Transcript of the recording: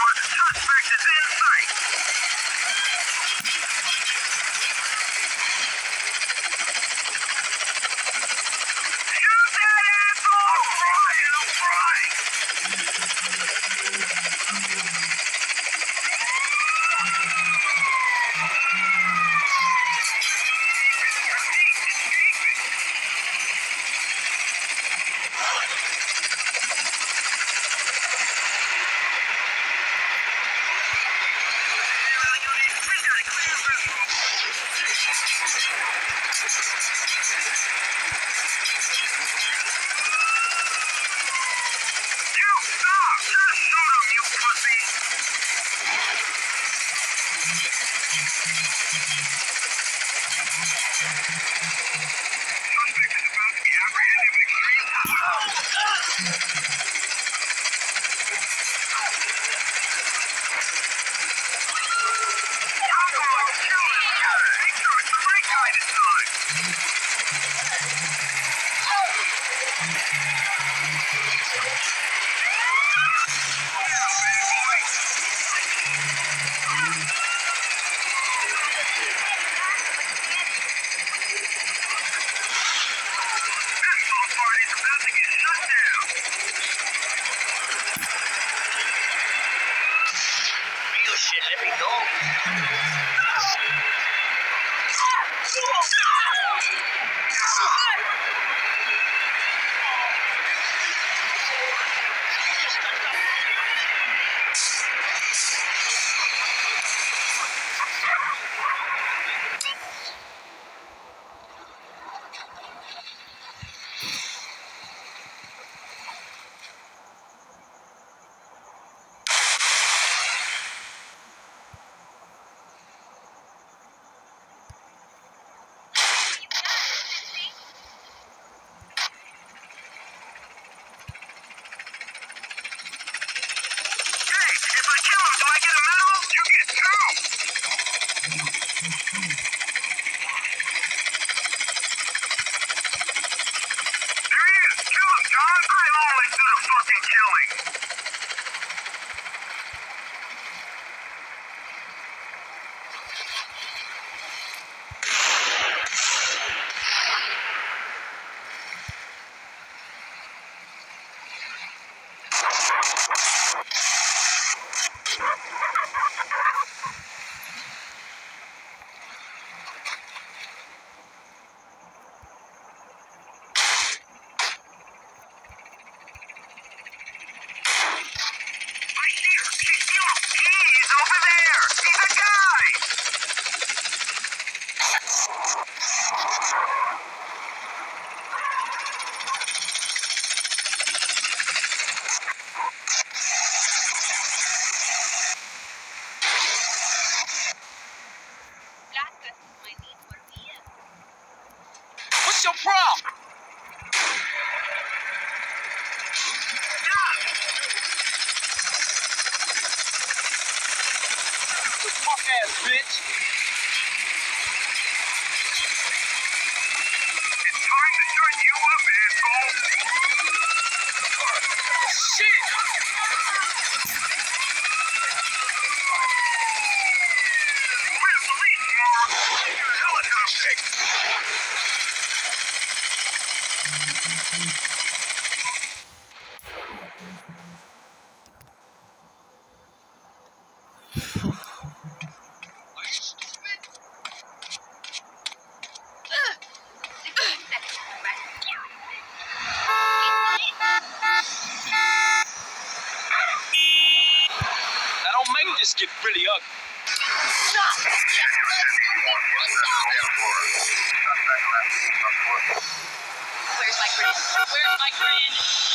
Shot, shot, shot. Gracias. É, ass, bitch. get really ugly. Stop! Where's my grin? Where's my grin?